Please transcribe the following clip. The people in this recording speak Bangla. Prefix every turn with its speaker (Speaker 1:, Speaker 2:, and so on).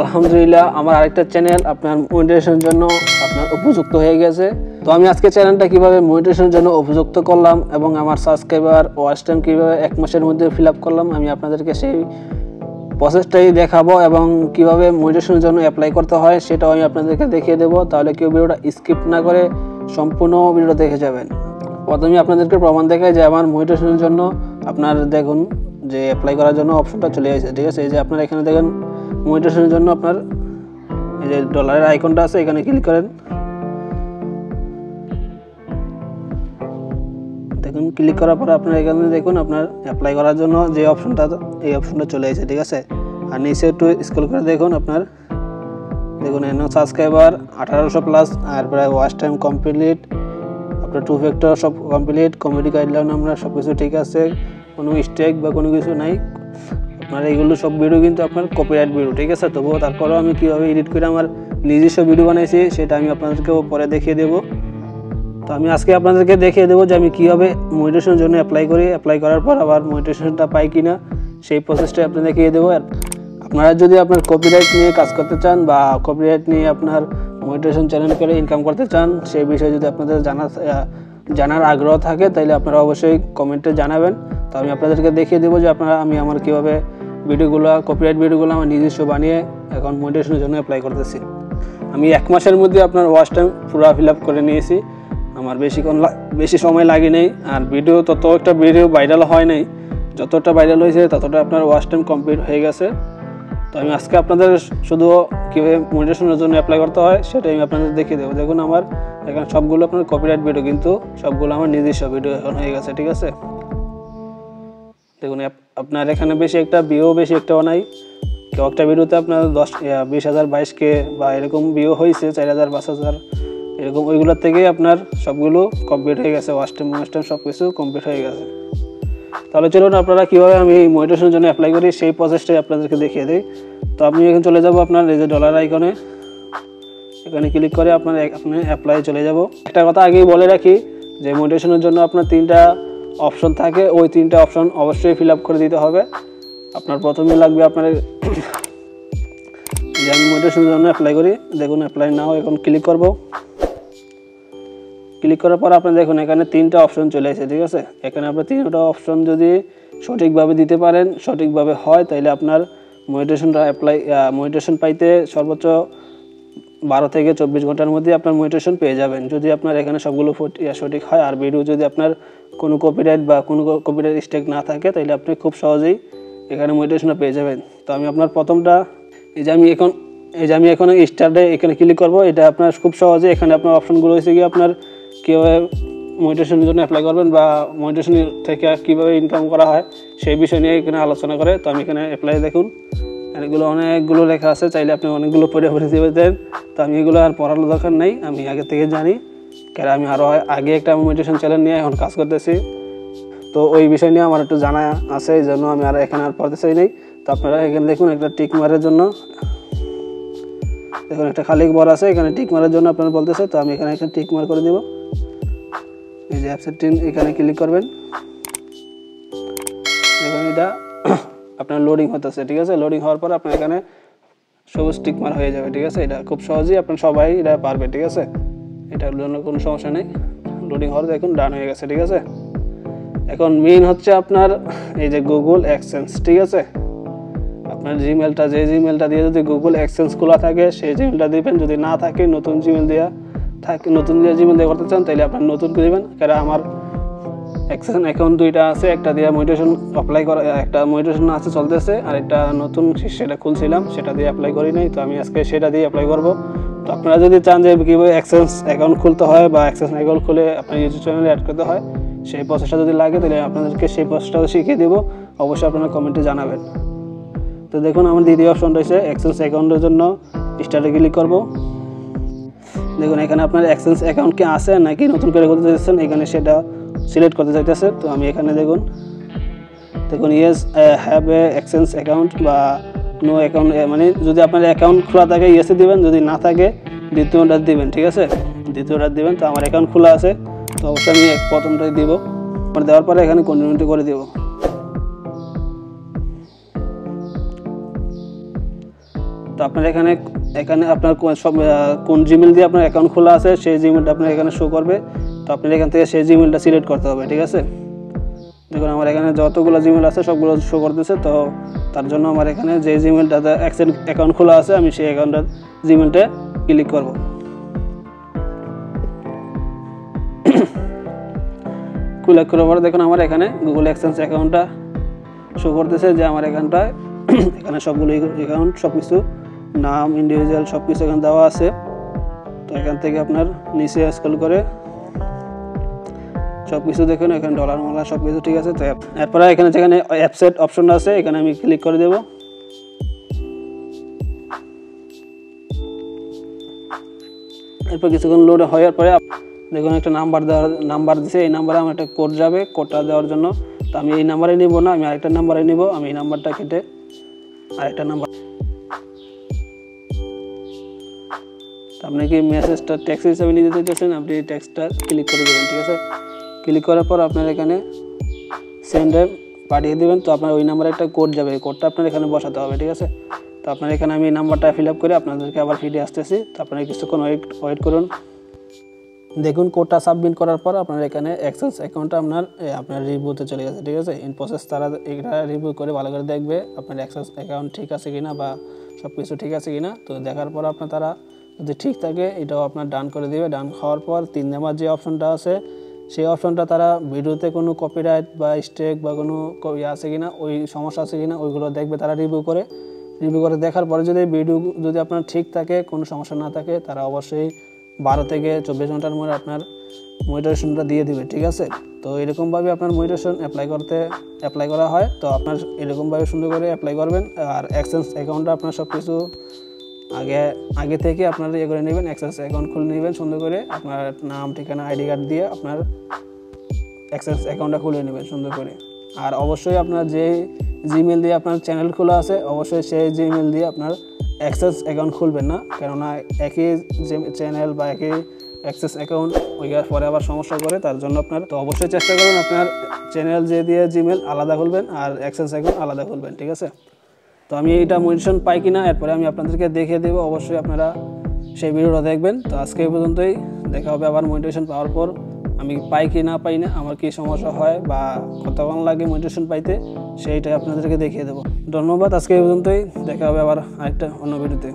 Speaker 1: আলহামদুলিল্লাহ, আমার আরেকটা চ্যানেল আপনার মনিটাইজেশনের জন্য আপনার উপযুক্ত হয়ে গেছে। তো আমি আজকে চ্যানেলটা কীভাবে মনিটাইজেশনের জন্য উপযুক্ত করলাম এবং আমার সাবস্ক্রাইবার ওয়াচ টাইম কীভাবে এক মাসের মধ্যে ফিল আপ করলাম, আমি আপনাদেরকে সেই প্রসেসটাই দেখাবো এবং কীভাবে মনিটাইজেশনের জন্য অ্যাপ্লাই করতে হয় সেটাও আমি আপনাদেরকে দেখিয়ে দেবো। তাহলে কেউ ভিডিওটা স্কিপ না করে সম্পূর্ণ ভিডিওটা দেখে যাবেন। প্রথমে আপনাদেরকে প্রমাণ দেখায় যে আমার মনিটাইজেশনের জন্য আপনার দেখুন যে অ্যাপ্লাই করার জন্য অপশনটা চলে আসে ঠিক আছে? এই যে আপনার এখানে দেখেন মনিটাইজেশনের জন্য আপনার এই যে ডলারের আইকনটা আছে, এখানে ক্লিক করেন। দেখুন ক্লিক করার পর আপনার এখানে দেখুন, আপনার অ্যাপ্লাই করার জন্য যে অপশনটা এই অপশনটা চলে এসেছে, ঠিক আছে? আর নিচে একটু স্ক্রল করে দেখুন, আপনার দেখুন এন সাবস্ক্রাইবার আঠারোশো প্লাস আর প্রায় ওয়াচ টাইম কমপ্লিট আপনার টু ফ্যাক্টর সব কমপ্লিট কমেডি গাইডলাইন আমরা সব কিছু ঠিক আছে, কোনো স্ট্রাইক বা কোনো কিছু নাই। আপনার এইগুলো সব ভিডিও কিন্তু আপনার কপিরাইট ভিডিও ঠিক আছে? তবুও তারপরেও আমি কীভাবে এডিট করে আমার নিজস্ব ভিডিও বানাইছি সেটা আমি আপনাদেরকেও পরে দেখিয়ে দেবো। তো আমি আজকে আপনাদেরকে দেখিয়ে দেবো যে আমি কীভাবে মনিটেশনের জন্য অ্যাপ্লাই করি। অ্যাপ্লাই করার পর আবার মনিটেশনটা পাই কি না সেই প্রসেসটা আপনি দেখিয়ে দেবো। আর আপনারা যদি আপনার কপিরাইট নিয়ে কাজ করতে চান বা কপিরাইট নিয়ে আপনার মনিটেশন চ্যানেল করে ইনকাম করতে চান সেই বিষয়ে যদি আপনাদের আহ, জানার আগ্রহ থাকে তাহলে আপনারা অবশ্যই কমেন্টে জানাবেন। তো আমি আপনাদেরকে দেখিয়ে দেবো যে আপনারা, আমি আমার কীভাবে ভিডিওগুলো কপিরাইট ভিডিওগুলো আমার নিজস্ব বানিয়ে এখন মনিটেশনের জন্য অ্যাপ্লাই করতেছি। আমি এক মাসের মধ্যে আপনার ওয়াচ টাইম পুরো ফিল আপ করে নিয়েছি। আমার বেশিক্ষণ বেশি সময় লাগে নেই। আর ভিডিও তত একটা ভিডিও ভাইরাল হয় নাই। যতটা ভাইরাল হয়েছে, ততটা আপনার ওয়াচ টাইম কমপ্লিট হয়ে গেছে। তো আমি আজকে আপনাদের শুধু কীভাবে মনিটেশনের জন্য অ্যাপ্লাই করতে হয়, সেটাই আমি আপনাদের দেখিয়ে দেবো। দেখুন আমার এখানে সবগুলো আপনার কপিরাইট ভিডিও কিন্তু সবগুলো আমার নিজস্ব ভিডিও এখন হয়ে গেছে, ঠিক আছে? দেখুন, আপ- আপনার এখানে বেশি একটা বিও বেশি একটাও নাই। কেউ একটা ভিডিওতে আপনার দশ বিশ হাজার, বাইশ কে বা এরকম বিও হয়েছে, চার হাজার, পাঁচ হাজার, এরকম ওইগুলোর থেকেই আপনার সবগুলো কমপ্লিট হয়ে গেছে। ওয়াশ টাইম সব কিছু কমপ্লিট হয়ে গেছে। তাহলে চলুন, আপনারা কীভাবে আমি এই মনিটেশনের জন্য অ্যাপ্লাই করি, সেই প্রসেসটাই আপনাদেরকে দেখিয়ে দিই। তো আপনি এখন চলে যাব আপনার এই যে ডলার আইকনে এখানে ক্লিক করে আপনার আপনি অ্যাপ্লাই চলে যাব। একটা কথা আগেই বলে রাখি, যে মোটিভেশনের জন্য আপনার তিনটা অপশন থাকে, ওই তিনটা অপশন অবশ্যই ফিল করে দিতে হবে। আপনার প্রথমে লাগবে আপনার যে আমি মোটিভেশনের জন্য অ্যাপ্লাই করি। দেখুন অ্যাপ্লাই নাও এখন ক্লিক করব। ক্লিক করার পর আপনি দেখুন, এখানে তিনটা অপশন চলে এসেছে, ঠিক আছে? এখানে আপনার তিনটা অপশন যদি সঠিকভাবে দিতে পারেন, সঠিকভাবে হয় তাহলে আপনার মনিটেশনটা অ্যাপ্লাই মনিটেশন পাইতে সর্বোচ্চ বারো থেকে চব্বিশ ঘণ্টার মধ্যে আপনার মনিটেশন পেয়ে যাবেন। যদি আপনার এখানে সবগুলো সঠিক হয়, আর ভিডিও যদি আপনার কোনো কপিরাইট বা কোনো কপিরাইট স্টেক না থাকে তাহলে আপনি খুব সহজেই এখানে মনিটেশনটা পেয়ে যাবেন। তো আমি আপনার প্রথমটা, এই যে আমি এখন, এই যে আমি এখন স্টার্টে এখানে ক্লিক করব, এটা আপনার খুব সহজে এখানে আপনার অপশনগুলো হয়েছে কি আপনার কীভাবে মনিটেশনের জন্য অ্যাপ্লাই করবেন বা মনিটেশন থেকে কীভাবে ইনকাম করা হয়, সেই বিষয় নিয়ে এখানে আলোচনা করে। তো আমি এখানে অ্যাপ্লাই দেখুন আর এগুলো অনেকগুলো লেখা আছে, চাইলে আপনি অনেকগুলো পড়ে পড়ে দিয়ে দেন তো আমি এগুলো আর পড়ার দরকার নেই, আমি আগে থেকে জানি। কারণ আমি আরও আগে একটা মেডিটেশন চ্যানেল নিয়ে এখন কাজ করতেছি। তো ওই বিষয় নিয়ে আমার একটু জানা আছে, এই জন্য আমি আর এখানে আর পড়তে চাই নেই। তো আপনারা এখানে দেখুন একটা টিক মারের জন্য। দেখুন একটা খালি বর আছে, এখানে টিক মারার জন্য আপনারা বলতেছে, তো আমি এখানে একটা টিক মার করে দেবো। এই যে অ্যাপসের টিন, এখানে ক্লিক করবেন। দেখুন এটা আপনার লোডিং হতেছে ঠিক আছে? লোডিং হওয়ার পর আপনার এখানে সবুজ টিক মার হয়ে যাবে, ঠিক আছে? এটা খুব সহজেই আপনার সবাই এটা পারবে, ঠিক আছে? এটার জন্য কোনো সমস্যা নেই। লোডিং হওয়ার দেখুন ডান হয়ে গেছে, ঠিক আছে? এখন মেইন হচ্ছে আপনার, এই যে গুগল অ্যাক্সেন্স ঠিক আছে? আপনার জিমেলটা যে জিমেলটা দিয়ে যদি গুগল অ্যাক্সেন্স খোলা থাকে, সেই জিমেলটা দিবেন। যদি না থাকে, নতুন জিমেল দেওয়া থাকে, নতুন দিয়ে জিমেল দিয়ে করতে চান তাহলে আপনার নতুন দেবেন। কারণ আমার অ্যাকশন অ্যাকাউন্ট দুইটা আছে, একটা দিয়ে মনিটেশন অ্যাপ্লাই করা, একটা মনিটেশন আছে, চলতেছে, আর একটা নতুন সেটা খুলছিলাম, সেটা দিয়ে অ্যাপ্লাই করি নাই, তো আমি আজকে সেটা দিয়ে অ্যাপ্লাই করব। তো আপনারা যদি চান যে কীভাবে অ্যাক্সেস অ্যাকাউন্ট খুলতে হয় বা অ্যাক্সেস অ্যাকাউন্ট খুলে আপনার ইউটিউব চ্যানেলে অ্যাড করতে হয়, সেই প্রসেসটা যদি লাগে তাহলে আপনাদেরকে সেই প্রসেসটাও শিখিয়ে দেবো। অবশ্যই আপনারা কমেন্টে জানাবেন। তো দেখুন, আমার দ্বিতীয় অপশন রয়েছে অ্যাক্সেস অ্যাকাউন্টের জন্য স্টার্টে ক্লিক করব। দেখুন, এখানে আপনার অ্যাক্সেস অ্যাকাউন্ট কি আছে নাকি নতুন করে করতে চাইছেন এখানে সেটা সিলেক্ট করতে চাইতেছে। তো আমি এখানে দেখুন দেখুন yes have a exchange account বা নো অ্যাকাউন্ট মানে যদি আপনার অ্যাকাউন্ট খোলা থাকে ইয়েসে দিবেন, যদি না থাকে দ্বিতীয়টা দিবেন, ঠিক আছে? দ্বিতীয়টা দিবেন, তো আমার অ্যাকাউন্ট খোলা আছে, তো অবশ্যই আমি প্রথমটাই দিব। আমার দেওয়ার পরে এখানে কন্টিনিউটি করে দিব। তো আপনার এখানে এখানে আপনার সব কোন জিমেল দিয়ে আপনার অ্যাকাউন্ট খোলা আছে, সেই জিমেলটা আপনার এখানে শো করবে। তো আপনার এখান থেকে সেই জিমেলটা সিলেক্ট করতে হবে, ঠিক আছে? দেখুন আমার এখানে যতগুলো জিমেল আছে সবগুলো শো করতেছে, তো তার জন্য আমার এখানে যে জিমেলটাতে অ্যাকাউন্ট খোলা আছে, আমি সেই অ্যাকাউন্টের জিমেলটা ক্লিক করব। ক্লিক করার পরে দেখুন আমার এখানে গুগল এক্সচেঞ্জ অ্যাকাউন্টটা শো করতেছে যে আমার এখানটায় এখানে সবগুলো অ্যাকাউন্ট সব কিছু নাম ইন্ডিভিজুয়াল সব কিছু এখানে দেওয়া আছে। তো এখান থেকে আপনার নিচে স্ক্রল করে সব কিছু দেখুন, এখানে ডলার মালা সব কিছু ঠিক আছে, তো এরপরে এখানে যেখানে অ্যাপসেট অপশন আছে, এখানে আমি ক্লিক করে দেব। এরপর কিছুক্ষণ লোড হওয়ার পরে দেখুন একটা নাম্বার দেওয়ার নাম্বার দিছে, এই নাম্বারে আমার একটা কোড যাবে কোডটা দেওয়ার জন্য। তো আমি এই নাম্বারে নিব না, আমি আরেকটা নাম্বারে নিব, আমি এই নাম্বারটা কেটে আরেকটা নাম্বার আপনি কি মেসেজটা টেক্সট হিসাবে নিতে চাইতেছেন? আপনি এই টেক্সটটা ক্লিক করে দেবেন, ঠিক আছে? ক্লিক করার পর আপনার এখানে সেন্ডে পাঠিয়ে দেবেন। তো আপনার ওই নাম্বারে একটা কোড যাবে। কোডটা আপনার এখানে বসাতে হবে, ঠিক আছে? তো আপনার এখানে আমি নাম্বারটা ফিল আপ করে আপনাদেরকে আবার ফিরে আসতেছি। তো আপনারা কিছুক্ষণ ওয়েট ওয়েট করুন। দেখুন কোডটা সাবমিট করার পর আপনার এখানে অ্যাক্সেস অ্যাকাউন্টটা আপনার আপনার রিভিউতে চলে গেছে, ঠিক আছে? ইন প্রসেস তারা এটা রিভিউ করে ভালো করে দেখবে আপনার অ্যাক্সেস অ্যাকাউন্ট ঠিক আছে কিনা বা সব কিছু ঠিক আছে কিনা। তো দেখার পর আপনার তারা যদি ঠিক থাকে, এটাও আপনার ডান করে দেবে। ডান হওয়ার পর তিন নাম্বার যে অপশনটা আছে সেই অপশনটা তারা ভিডিওতে কোনো কপিরাইট বা স্টেক বা কোনো ইয়ে আছে কিনা, ওই সমস্যা আছে কি না ওইগুলো দেখবে তারা রিভিউ করে। রিভিউ করে দেখার পরে যদি ভিডিও যদি আপনার ঠিক থাকে, কোনো সমস্যা না থাকে, তারা অবশ্যই বারো থেকে চব্বিশ ঘণ্টার মধ্যে আপনার মনিটরেশনটা দিয়ে দিবে, ঠিক আছে? তো এরকমভাবে আপনার মনিটরেশন অ্যাপ্লাই করতে অ্যাপ্লাই করা হয়। তো আপনার এরকমভাবে সুন্দর করে অ্যাপ্লাই করবেন, আর এক্সচেঞ্জ অ্যাকাউন্টটা আপনার সব কিছু আগে আগে থেকে আপনারা ইয়ে করে নেবেন অ্যাক্সেস অ্যাকাউন্ট খুলে নেবেন, সুন্দর করে আপনার নাম, ঠিকানা আইডি কার্ড দিয়ে আপনার অ্যাক্সেস অ্যাকাউন্টটা খুলে নেবেন, সুন্দর করে। আর অবশ্যই আপনার যে জিমেল দিয়ে আপনার চ্যানেল খোলা আছে, অবশ্যই সেই জিমেল দিয়ে আপনার অ্যাক্সেস অ্যাকাউন্ট খুলবেন না। কেননা একই চ্যানেল বা একই অ্যাক্সেস অ্যাকাউন্ট ওইটার পরে আবার সমস্যা করে, তার জন্য আপনার, তো অবশ্যই চেষ্টা করুন আপনার চ্যানেল যে দিয়ে জিমেল আলাদা খুলবেন, আর অ্যাক্সেস অ্যাকাউন্ট আলাদা খুলবেন, ঠিক আছে? তো আমি এটা মনিটরেশন পাই কি না এরপরে আমি আপনাদেরকে দেখিয়ে দেবো। অবশ্যই আপনারা সেই ভিডিওটা দেখবেন। তো আজকে এই পর্যন্তই। দেখা হবে আবার মনিটেশন পাওয়ার পর। আমি পাই কি না পাই না, আমার কি সমস্যা হয় বা কতক্ষণ লাগে মনিটরেশন পাইতে, সেইটাই আপনাদেরকে দেখিয়ে দেবো। ধন্যবাদ, আজকে এই পর্যন্তই। দেখা হবে আবার আরেকটা অন্য ভিডিওতে।